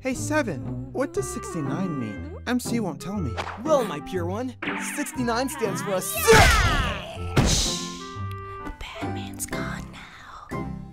Hey, Seven, what does 69 mean? MC won't tell me. Well, my pure one, 69 stands for a... Yeah! Shh! The Batman's gone now.